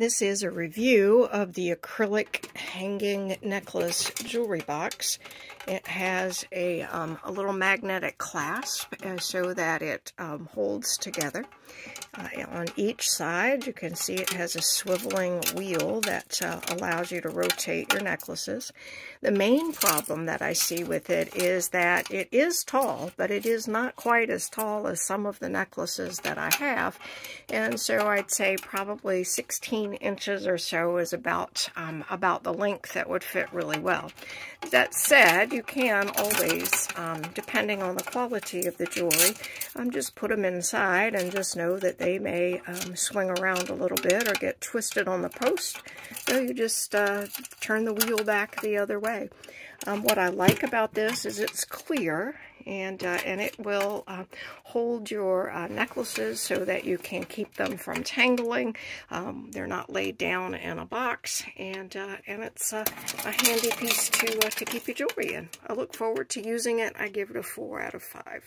This is a review of the acrylic hanging necklace jewelry box. It has a, um, a little magnetic clasp uh, so that it um, holds together. Uh, on each side, you can see it has a swiveling wheel that uh, allows you to rotate your necklaces. The main problem that I see with it is that it is tall, but it is not quite as tall as some of the necklaces that I have. And so I'd say probably 16 inches or so is about, um, about the length that would fit really well. That said, you can always, um, depending on the quality of the jewelry, um, just put them inside and just know that they may um, swing around a little bit or get twisted on the post. So you just uh, turn the wheel back the other way. Um, what I like about this is it's clear and uh, and it will uh, hold your uh, necklaces so that you can keep them from tangling. Um, they're not laid down in a box, and uh, and it's a handy piece to uh, to keep your jewelry in. I look forward to using it. I give it a four out of five.